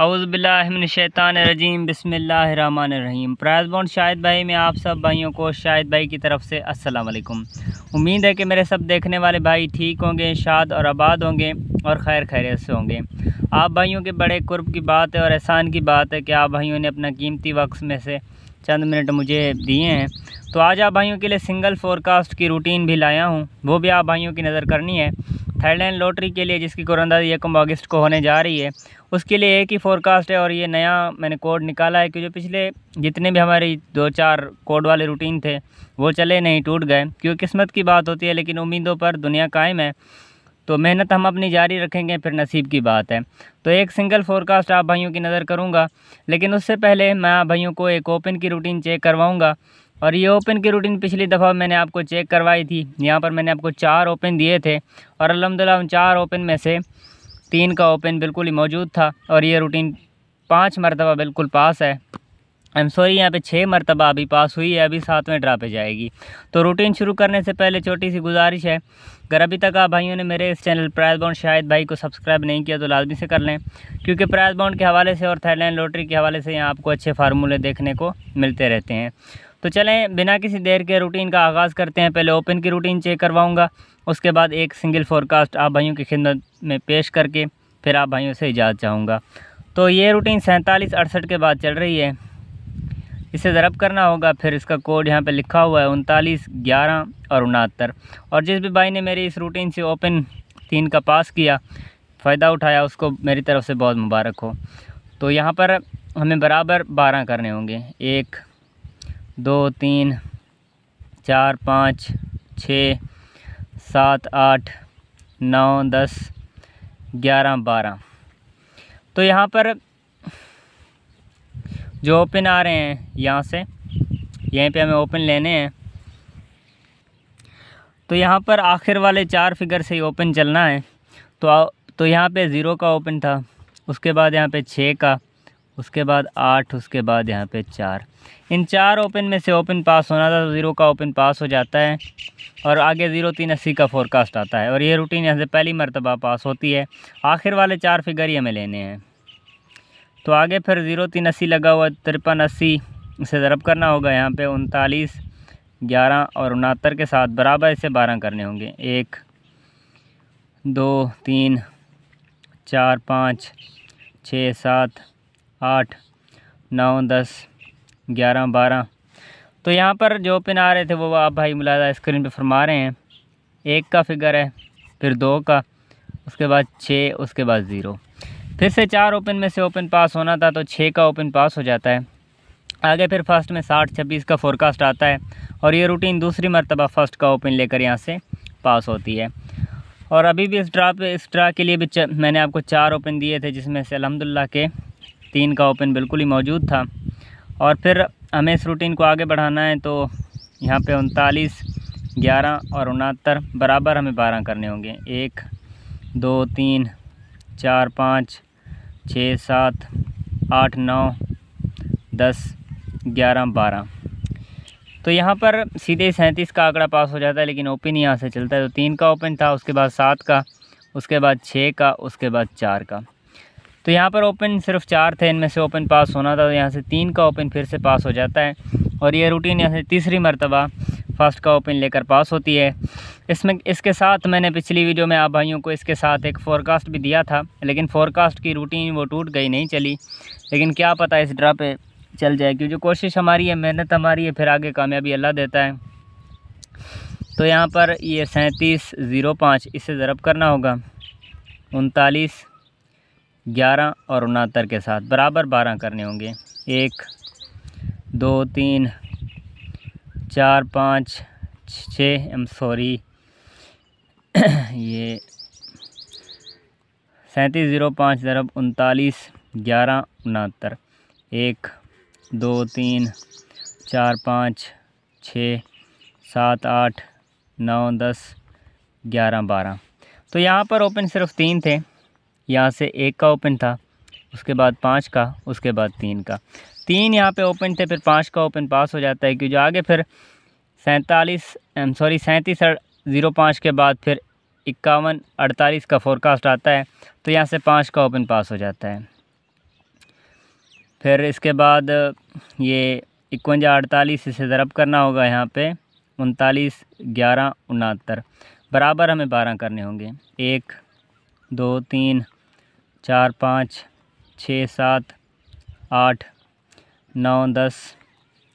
अउज़बिल्लिनशैतानरजीम बिसमीम prize bond Shahid भाई, में आप सब भाइयों को शाहिद भाई की तरफ़ से वालेकुम। उम्मीद है कि मेरे सब देखने वाले भाई ठीक होंगे शाद और आबाद होंगे और खैर खैरियत से होंगे। आप भाइयों के बड़े कुर्ब की बात है और एहसान की बात है कि आप भाइयों ने अपना कीमती वक्त में से चंद मिनट मुझे दिए हैं। तो आज आप भाइयों के लिए सिंगल फोरकास्ट की रूटीन भी लाया हूँ, वो भी आप भाइयों की नज़र करनी है। थाईलैंड लॉटरी के लिए, जिसकी कुरंदाजी एकम अगस्त को होने जा रही है, उसके लिए एक ही फोरकास्ट है और ये नया मैंने कोड निकाला है कि जो पिछले जितने भी हमारे दो चार कोड वाले रूटीन थे, वो चले नहीं, टूट गए। क्योंकि किस्मत की बात होती है, लेकिन उम्मीदों पर दुनिया कायम है तो मेहनत हम अपनी जारी रखेंगे, फिर नसीब की बात है। तो एक सिंगल फोरकास्ट आप भाइयों की नज़र करूँगा, लेकिन उससे पहले मैं आप भाइयों को एक ओपन की रूटीन चेक करवाऊँगा और ये ओपन की रूटीन पिछली दफ़ा मैंने आपको चेक करवाई थी। यहाँ पर मैंने आपको चार ओपन दिए थे और अलहमदिल्ला उन चार ओपन में से तीन का ओपन बिल्कुल ही मौजूद था और ये रूटीन पाँच मरतबा बिल्कुल पास है। आई एम सॉरी यहाँ पे छः मरतबा अभी पास हुई है, अभी सातवें ड्रा पे जाएगी। तो रूटीन शुरू करने से पहले छोटी सी गुजारिश है, अगर अभी तक आप भाइयों ने मेरे इस चैनल प्राइज बाउंड शायद भाई को सब्सक्राइब नहीं किया तो लाजमी से कर लें, क्योंकि प्राइज बाउंड के हवाले से और थाईलैंड लॉटरी के हवाले से यहाँ आपको अच्छे फार्मूले देखने को मिलते रहते हैं। तो चलें, बिना किसी देर के रूटीन का आगाज़ करते हैं। पहले ओपन की रूटीन चेक करवाऊँगा, उसके बाद एक सिंगल फोरकास्ट आप भाइयों की खिदमत में पेश करके फिर आप भाइयों से इजाज़त चाहूँगा। तो ये रूटीन सैंतालीस अड़सठ के बाद चल रही है। इसे ज़रब करना होगा, फिर इसका कोड यहाँ पे लिखा हुआ है उनतालीस, ग्यारह और उनहत्तर। और जिस भी भाई ने मेरी इस रूटीन से ओपन तीन का पास किया, फ़ायदा उठाया, उसको मेरी तरफ़ से बहुत मुबारक हो। तो यहाँ पर हमें बराबर बारह करने होंगे। एक दो, तीन, चार, पाँच, छः, सात, आठ, नौ, दस, ग्यारह, बारह। तो यहाँ पर जो ओपन आ रहे हैं यहाँ से, यहीं पे हमें ओपन लेने हैं। तो यहाँ पर आखिर वाले चार फिगर से ही ओपन चलना है। तो तो यहाँ पे ज़ीरो का ओपन था, उसके बाद यहाँ पे छः का। उसके बाद आठ, उसके बाद यहाँ पे चार। इन चार ओपन में से ओपन पास होना था तो ज़ीरो का ओपन पास हो जाता है और आगे ज़ीरो तीन अस्सी का फोरकास्ट आता है। और ये रूटीन यहाँ से पहली मरतबा पास होती है। आखिर वाले चार फिगर ही हमें लेने हैं। तो आगे फिर ज़ीरो तीन अस्सी लगा हुआ तिरपन अस्सी, इसे ज़रब करना होगा। यहाँ पे उनतालीस, ग्यारह और उनहत्तर के साथ बराबर इसे बारह करने होंगे। एक, दो, तीन, चार, पाँच, छः, सात आठ, नौ, दस, ग्यारह, बारह। तो यहाँ पर जो पिन आ रहे थे वो आप भाई मुलाजा स्क्रीन पे फरमा रहे हैं। एक का फिगर है, फिर दो का, उसके बाद छः, उसके बाद ज़ीरो। फिर से चार ओपन में से ओपन पास होना था तो छः का ओपन पास हो जाता है। आगे फिर फ़र्स्ट में साठ, छब्बीस का फोरकास्ट आता है और ये रूटीन दूसरी मरतबा फ़र्स्ट का ओपन लेकर यहाँ से पास होती है। और अभी भी इस ड्रा पे, इस ड्रा के लिए भी मैंने आपको चार ओपन दिए थे जिसमें से अलहमदिल्ला के तीन का ओपन बिल्कुल ही मौजूद था। और फिर हमें इस रूटीन को आगे बढ़ाना है तो यहाँ पे उनतालीस, ग्यारह और उनहत्तर बराबर हमें बारह करने होंगे। एक, दो, तीन, चार, पाँच, छः, सात, आठ, नौ, दस, ग्यारह, बारह। तो यहाँ पर सीधे सैंतीस का आंकड़ा पास हो जाता है, लेकिन ओपन यहाँ से चलता है। तो तीन का ओपन था, उसके बाद सात का, उसके बाद छः का, उसके बाद चार का। तो यहाँ पर ओपन सिर्फ़ चार थे, इनमें से ओपन पास होना था तो यहाँ से तीन का ओपन फिर से पास हो जाता है। और ये रूटीन यहाँ से तीसरी मरतबा फ़र्स्ट का ओपन लेकर पास होती है। इसमें, इसके साथ मैंने पिछली वीडियो में आप भाइयों को इसके साथ एक फ़ोरकास्ट भी दिया था, लेकिन फ़ोरकास्ट की रूटीन वो टूट गई, नहीं चली। लेकिन क्या पता इस ड्रा पे चल जाए, क्योंकि कोशिश हमारी है, मेहनत हमारी है, फिर आगे कामयाबी अल्लाह देता है। तो यहाँ पर ये सैंतीस ज़ीरो पाँच, इसे ज़रब करना होगा। उनतालीस ग्यारह और उनहत्तर के साथ बराबर बारह करने होंगे। एक, दो, तीन, चार, पाँच, छः एम सॉरी ये सैंतीस, ज़ीरो, पाँच, ज़रब, उनतालीस, ग्यारह, उनहत्तर। एक, दो, तीन, चार, पाँच, छः, सात, आठ, नौ, दस, ग्यारह, बारह। तो यहाँ पर ओपन सिर्फ़ तीन थे। यहाँ से एक का ओपन था, उसके बाद पाँच का, उसके बाद तीन का। तीन यहाँ पे ओपन थे, फिर पाँच का ओपन पास हो जाता है, क्योंकि आगे फिर सैंतालीस सॉरी सैंतीस ज़ीरो पाँच के बाद फिर इक्यावन, अड़तालीस का फोरकास्ट आता है तो यहाँ से पाँच का ओपन पास हो जाता है। फिर इसके बाद ये इक्वंजा अड़तालीस, इसे ज़रब करना होगा यहाँ पे, उनतालीस, ग्यारह, उनहत्तर। बराबर हमें बारह करने होंगे। एक, दो, तीन चार पाँच, छः सात, आठ, नौ, दस,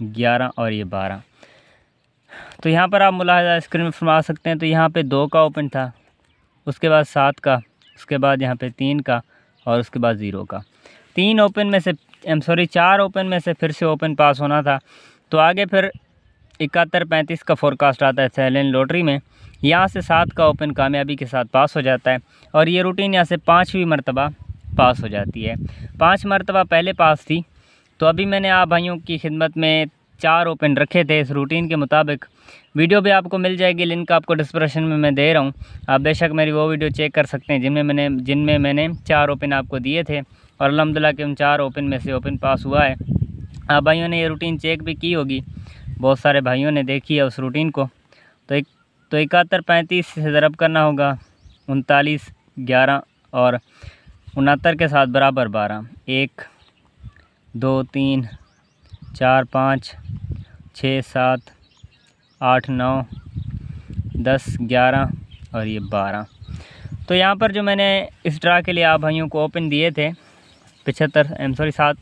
ग्यारह और ये बारह। तो यहाँ पर आप मुलाजा स्क्रीन में फरमा सकते हैं। तो यहाँ पे दो का ओपन था, उसके बाद सात का, उसके बाद यहाँ पे तीन का और उसके बाद ज़ीरो का। तीन ओपन में से, एम सॉरी, चार ओपन में से फिर से ओपन पास होना था। तो आगे फिर इकहत्तर पैंतीस का फोरकास्ट आता है सैलन लॉटरी में। यहाँ से सात का ओपन कामयाबी के साथ पास हो जाता है और ये रूटीन यहाँ से पाँचवीं मरतबा पास हो जाती है। पाँच मरतबा पहले पास थी तो अभी मैंने आप भाइयों की खिदमत में चार ओपन रखे थे इस रूटीन के मुताबिक। वीडियो भी आपको मिल जाएगी, लिंक आपको डिस्क्रिप्शन में मैं दे रहा हूँ। आप बेशक मेरी वो वीडियो चेक कर सकते हैं जिनमें मैंने जिनमें मैंने चार ओपन आपको दिए थे और अलहमदिल्ला के उन चार ओपन में से ओपन पास हुआ है। आप भाइयों ने ये रूटीन चेक भी की होगी। बहुत सारे भाइयों ने देखी है उस रूटीन को। तो इकहत्तर पैंतीस से ज़रब करना होगा, उनतालीस, ग्यारह और उनहत्तर के साथ बराबर बारह। एक, दो, तीन, चार, पाँच, छः, सात, आठ, नौ, दस, ग्यारह और ये बारह। तो यहाँ पर जो मैंने इस ड्रा के लिए आप भाइयों को ओपन दिए थे पचहत्तर एम सॉरी सात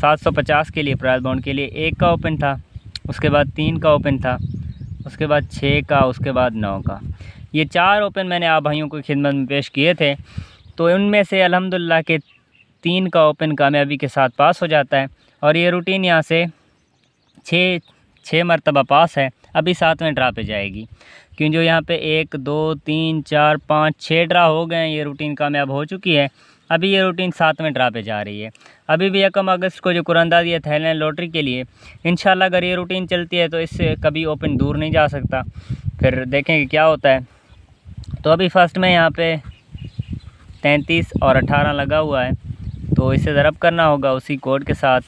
सात सौ पचास के लिए, प्राइस बॉन्ड के लिए, एक का ओपन था, उसके बाद तीन का ओपन था उसके बाद छः का, उसके बाद नौ का। ये चार ओपन मैंने आप भाइयों को खिदमत में पेश किए थे। तो उनमें से अल्हम्दुलिल्लाह के तीन का ओपन कामयाबी के साथ पास हो जाता है। और ये रूटीन यहाँ से छः छः मरतबा पास है। अभी सातवें ड्रा पे जाएगी। क्यों जो यहाँ पे एक, दो, तीन, चार, पाँच, छः ड्रा हो गए हैं, ये रूटीन कामयाब हो चुकी है। अभी ये रूटीन सातवें ड्रा पे जा रही है। अभी भी यकम अगस्त को जो कुरंदाजी है थैलैंड लॉटरी के लिए इन अगर ये रूटीन चलती है तो इससे कभी ओपन दूर नहीं जा सकता। फिर देखें कि क्या होता है। तो अभी फ़र्स्ट में यहाँ पे तैंतीस और अठारह लगा हुआ है। तो इसे ज़रब करना होगा उसी कोड के साथ,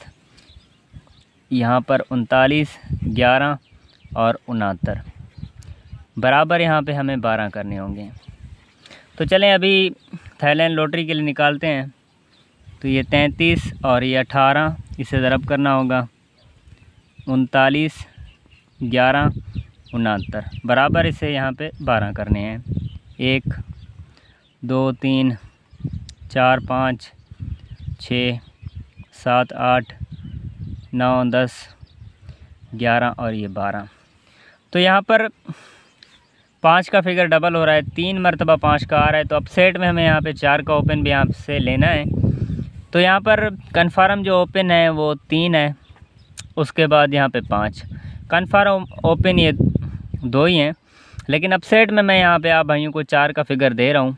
यहाँ पर उनतालीस, ग्यारह और उनहत्तर। बराबर यहाँ पे हमें बारह करने होंगे। तो चलें अभी थाईलैंड लॉटरी के लिए निकालते हैं। तो ये तैंतीस और ये अठारह, इसे ज़रब करना होगा। उनतालीस, ग्यारह, उनहत्तर। बराबर इसे यहाँ पे बारह करने हैं। एक, दो, तीन, चार, पाँच, छः, सात, आठ, नौ, दस, ग्यारह और ये बारह। तो यहाँ पर पाँच का फिगर डबल हो रहा है, तीन मरतबा पाँच का आ रहा है तो अपसेट में हमें यहाँ पे चार का ओपन भी यहाँ से लेना है। तो यहाँ पर कन्फर्म जो ओपन है वो तीन है, उसके बाद यहाँ पे पाँच। कन्फर्म ओपन ये दो ही हैं, लेकिन अपसेट में मैं यहाँ पे आप भाइयों को चार का फिगर दे रहा हूँ।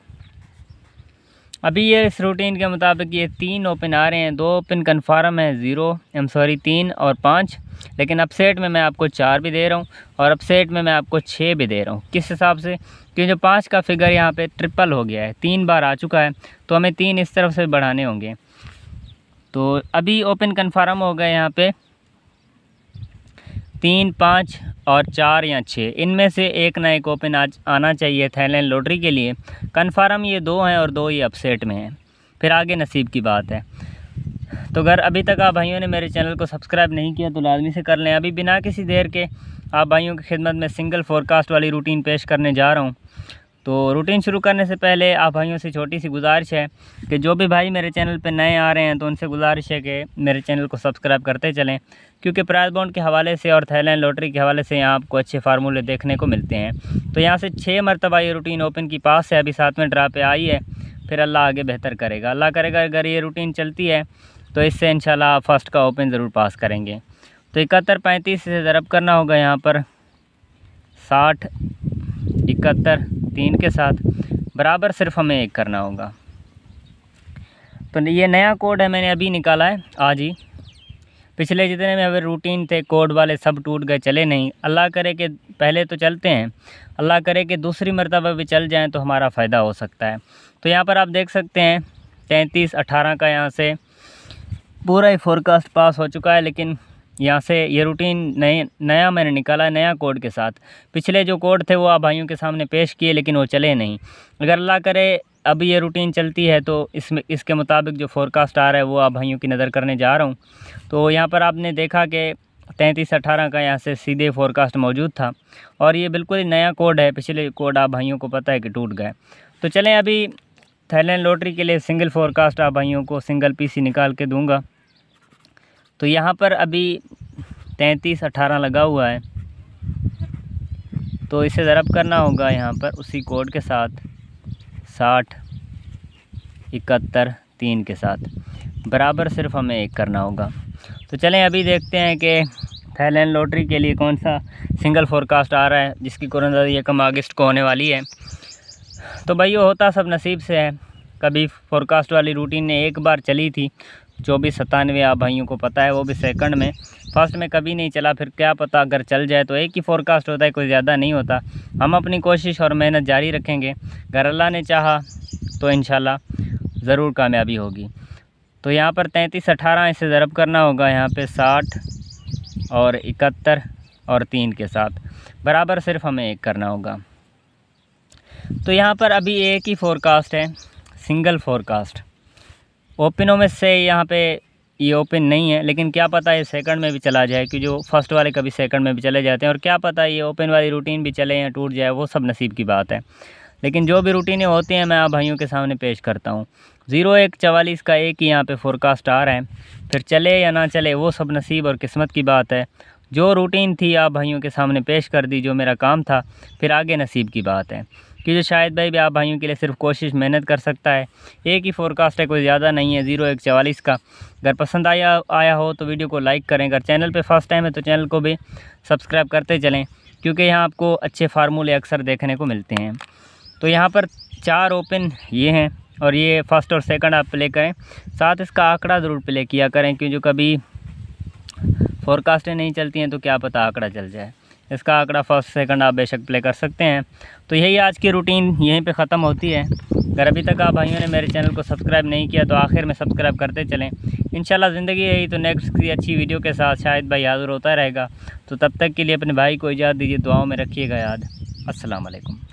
अभी ये इस रूटीन के मुताबिक ये तीन ओपन आ रहे हैं। दो ओपन कन्फर्म है ज़ीरो एम सॉरी तीन और पाँच। लेकिन अपसेट में मैं आपको चार भी दे रहा हूँ और अपसेट में मैं आपको छः भी दे रहा हूँ। किस हिसाब से? क्योंकि जो पाँच का फिगर यहाँ पे ट्रिपल हो गया है, तीन बार आ चुका है तो हमें तीन इस तरफ़ से बढ़ाने होंगे। तो अभी ओपन कन्फर्म हो गए यहाँ पर तीन, पाँच और चार या छः। इनमें से एक ना एक ओपन आज आना चाहिए थाईलैंड लॉटरी के लिए। कन्फर्म ये दो हैं और दो ये अपसेट में हैं। फिर आगे नसीब की बात है। तो अगर अभी तक आप भाइयों ने मेरे चैनल को सब्सक्राइब नहीं किया तो लाजमी से कर लें। अभी बिना किसी देर के आप भाइयों की खिदमत में सिंगल फोरकास्ट वाली रूटीन पेश करने जा रहा हूँ। तो रूटीन शुरू करने से पहले आप भाइयों से छोटी सी गुजारिश है कि जो भी भाई मेरे चैनल पर नए आ रहे हैं तो उनसे गुजारिश है कि मेरे चैनल को सब्सक्राइब करते चलें। क्योंकि प्राइज बॉन्ड के हवाले से और थैलैंड लॉटरी के हवाले से यहाँ आपको अच्छे फार्मूले देखने को मिलते हैं। तो यहाँ से छः मरतबा ये रूटीन ओपन की पास है, अभी सातवें ड्रा पे आई है। फिर अल्लाह आगे बेहतर करेगा। अल्लाह करेगा, अगर ये रूटीन चलती है तो इससे इन फ़र्स्ट का ओपन ज़रूर पास करेंगे। तो इकहत्तर पैंतीस से ज़रब करना होगा यहाँ पर। साठ, इकहत्तर तीन के साथ बराबर सिर्फ़ हमें एक करना होगा। तो ये नया कोड है, मैंने अभी निकाला है, आज ही। पिछले जितने में अभी रूटीन थे कोड वाले सब टूट गए, चले नहीं। अल्लाह करे कि पहले तो चलते हैं। अल्लाह करे कि दूसरी मरतबा भी चल जाएँ तो हमारा फ़ायदा हो सकता है। तो यहाँ पर आप देख सकते हैं, तैंतीस अठारह का यहाँ से पूरा ही फोरकास्ट पास हो चुका है, लेकिन यहाँ से ये रूटीन नए, नया मैंने निकाला नया कोड के साथ। पिछले जो कोड थे वो आप भाइयों के सामने पेश किए, लेकिन वो चले नहीं। अगर अल्लाह करे अब ये रूटीन चलती है तो इसमें, इसके मुताबिक जो फोरकास्ट आ रहा है, वो आप भाइयों की नज़र करने जा रहा हूँ। तो यहाँ पर आपने देखा कि तैंतीस अठारह का यहाँ से सीधे फोरकास्ट मौजूद था। और ये बिल्कुल ही नया कोड है, पिछले कोड आप भाइयों को पता है कि टूट गए तो चलें अभी थाईलैंड लॉटरी के लिए सिंगल फोरकास्ट आप भाइयों को सिंगल पीसी निकाल के दूँगा। तो यहाँ पर अभी तैंतीस अठारह लगा हुआ है। तो इसे ज़रब करना होगा यहाँ पर उसी कोड के साथ। साठ, इकहत्तर, तीन के साथ। बराबर सिर्फ़ हमें एक करना होगा। तो चलें, अभी देखते हैं कि थाईलैंड लॉटरी के लिए कौन सा सिंगल फोरकास्ट आ रहा है, जिसकी कुरंदाजी कम अगस्त को होने वाली है। तो भाई वो होता सब नसीब से है। कभी फोरकास्ट वाली रूटीन ने एक बार चली थी चौबीस सतानवे आप भाइयों को पता है, वो भी सेकंड में। फ़र्स्ट में कभी नहीं चला, फिर क्या पता अगर चल जाए तो एक ही फोरकास्ट होता है, कोई ज़्यादा नहीं होता। हम अपनी कोशिश और मेहनत जारी रखेंगे। अगर अल्लाह ने चाहा तो इन ज़रूर कामयाबी होगी। तो यहाँ पर तैंतीस अठारह इसे ज़रब करना होगा, यहाँ पे साठ और इकहत्तर और तीन के साथ। बराबर सिर्फ़ हमें एक करना होगा। तो यहाँ पर अभी एक ही फोरकास्ट है सिंगल फोरकास्ट ओपनों में से यहाँ पे ये ओपन नहीं है, लेकिन क्या पता ये सेकंड में भी चला जाए, कि जो फ़र्स्ट वाले कभी सेकंड में भी चले जाते हैं, और क्या पता ये ओपन वाली रूटीन भी चले या टूट जाए, वो सब नसीब की बात है। लेकिन जो भी रूटीनें होती हैं, मैं आप भाइयों के सामने पेश करता हूँ। ज़ीरो एक चवालीस का एक ही यहाँ पे फोरकास्ट आ रहा है। फिर चले या ना चले, वो सब नसीब और किस्मत की बात है। जो रूटीन थी आप भाइयों के सामने पेश कर दी, जो मेरा काम था, फिर आगे नसीब की बात है। कि जो शायद भाई भी आप भाइयों के लिए सिर्फ़ कोशिश, मेहनत कर सकता है। एक ही फोरकास्ट है, कोई ज़्यादा नहीं है ज़ीरो एक चवालीस का। अगर पसंद आया आया हो तो वीडियो को लाइक करें। अगर चैनल पे फ़र्स्ट टाइम है तो चैनल को भी सब्सक्राइब करते चलें, क्योंकि यहाँ आपको अच्छे फार्मूले अक्सर देखने को मिलते हैं। तो यहाँ पर चार ओपन ये हैं, और ये फ़र्स्ट और सेकंड आप प्ले करें। साथ इसका आंकड़ा ज़रूर प्ले किया करें, क्योंकि कभी फोरकास्टें नहीं चलती हैं तो क्या पता आंकड़ा चल जाए। इसका आंकड़ा फ़र्स्ट सेकंड आप बेशक प्ले कर सकते हैं। तो यही आज की रूटीन यहीं पे ख़त्म होती है। अगर अभी तक आप भाइयों ने मेरे चैनल को सब्सक्राइब नहीं किया तो आखिर में सब्सक्राइब करते चलें। इन ज़िंदगी यही तो नेक्स्ट की अच्छी वीडियो के साथ शायद भाई हाजिर होता रहेगा। तो तब तक के लिए अपने भाई को इजाज़त दीजिए, दुआओं में रखिएगा याद। असलकम